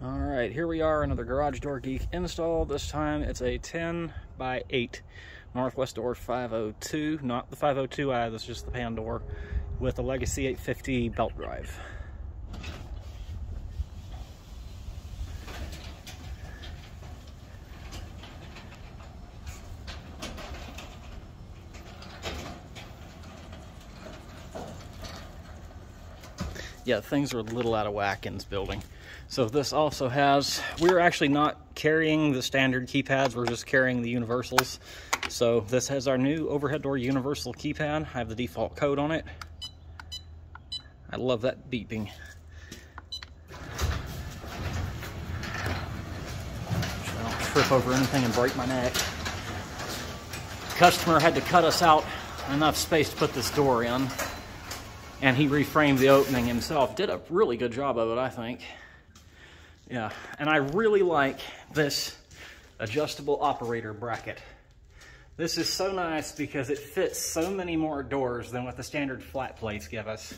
All right, here we are, another Garage Door Geek install. This time it's a 10 by 8 Northwest Door 502, not the 502i, that's just the pan door, with a Legacy 850 belt drive. Yeah, things are a little out of whack in this building. So this also has, we're actually not carrying the standard keypads, we're just carrying the universals. So this has our new overhead door universal keypad. I have the default code on it. I love that beeping. I don't trip over anything and break my neck. Customer had to cut us out enough space to put this door in and he reframed the opening himself. Did a really good job of it, I think. Yeah, and I really like this adjustable operator bracket. This is so nice because it fits so many more doors than what the standard flat plates give us.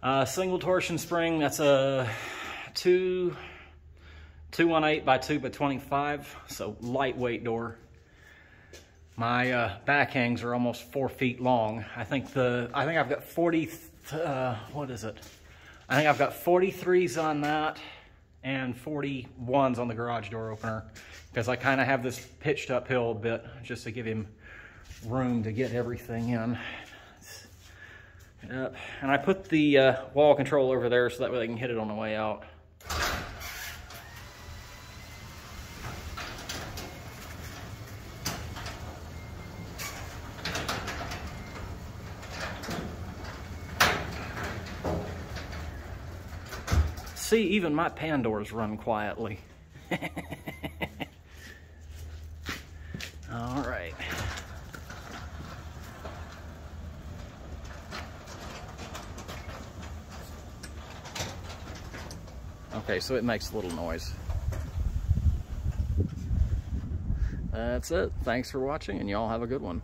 Uh, single torsion spring, that's a two, 218 by 2 by 25, so lightweight door. My uh, back hangs are almost four feet long. I think the, I think I've got 40, uh, what is it? I think I've got 43s on that and 41s on the garage door opener because I kind of have this pitched uphill a bit just to give him room to get everything in. Yep. And I put the uh, wall control over there so that way they can hit it on the way out. See, even my pan doors run quietly. All right. Okay, so it makes a little noise. That's it. Thanks for watching, and y'all have a good one.